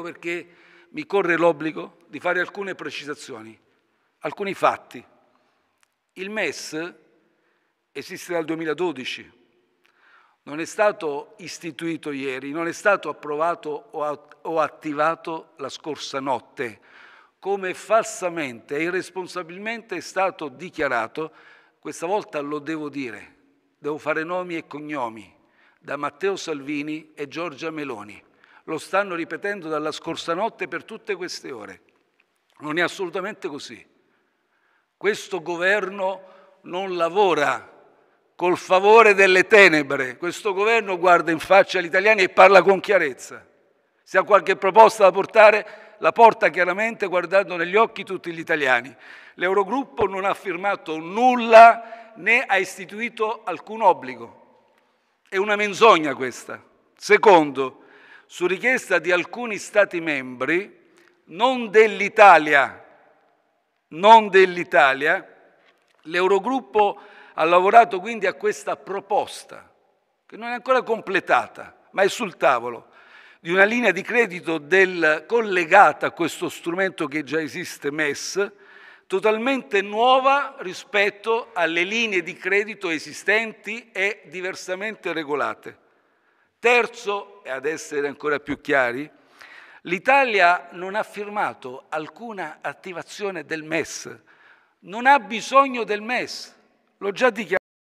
Ecco perché mi corre l'obbligo di fare alcune precisazioni, alcuni fatti. Il MES esiste dal 2012, non è stato istituito ieri, non è stato approvato o attivato la scorsa notte, come falsamente e irresponsabilmente è stato dichiarato, questa volta lo devo dire, devo fare nomi e cognomi, da Matteo Salvini e Giorgia Meloni. Lo stanno ripetendo dalla scorsa notte per tutte queste ore. Non è assolutamente così. Questo governo non lavora col favore delle tenebre. Questo governo guarda in faccia agli italiani e parla con chiarezza. Se ha qualche proposta da portare, la porta chiaramente guardando negli occhi tutti gli italiani. L'Eurogruppo non ha firmato nulla né ha istituito alcun obbligo. È una menzogna questa. Secondo, su richiesta di alcuni Stati membri, non dell'Italia, non dell'Italia, l'Eurogruppo ha lavorato quindi a questa proposta, che non è ancora completata, ma è sul tavolo, di una linea di credito del, collegata a questo strumento che già esiste, MES, totalmente nuova rispetto alle linee di credito esistenti e diversamente regolate. Terzo, e ad essere ancora più chiari, l'Italia non ha firmato alcuna attivazione del MES, non ha bisogno del MES. L'ho già dichiarato.